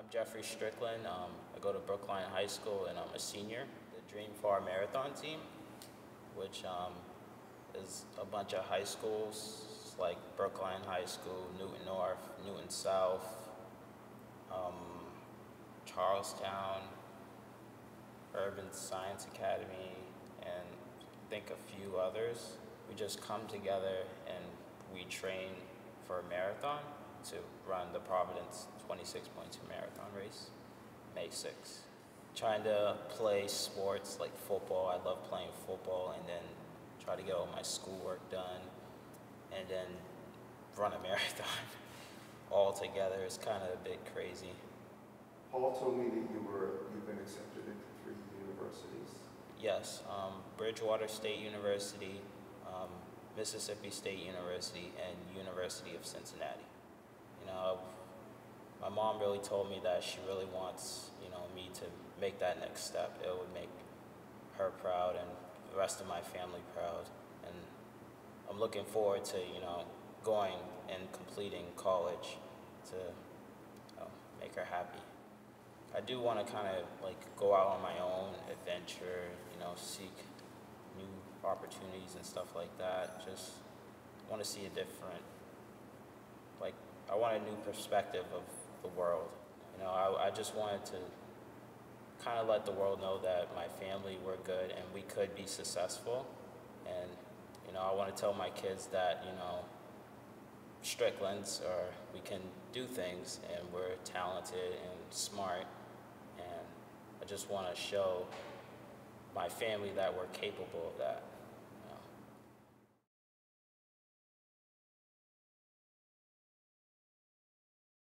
I'm Jeffrey Strickland. Um, I go to Brookline High School and I'm a senior. The Dream Far Marathon team, which um, is a bunch of high schools like Brookline High School, Newton North, Newton South, um, Charlestown, Urban Science Academy, and I think a few others. We just come together and we train for a marathon to run the Providence 26.2 marathon race, May 6th. Trying to play sports like football. I love playing football and then try to get all my schoolwork done and then run a marathon all together. It's kind of a bit crazy. Paul told me that you were, you've been accepted into three universities. Yes, um, Bridgewater State University, um, Mississippi State University, and University of Cincinnati. You know, my mom really told me that she really wants, you know, me to make that next step. It would make her proud and the rest of my family proud. And I'm looking forward to, you know, going and completing college to you know, make her happy. I do want to kind of like go out on my own adventure, you know, seek new opportunities and stuff like that. Just want to see a different, I want a new perspective of the world. You know, I, I just wanted to kind of let the world know that my family were good and we could be successful. And, you know, I want to tell my kids that, you know, Stricklands or we can do things and we're talented and smart. And I just want to show my family that we're capable of that.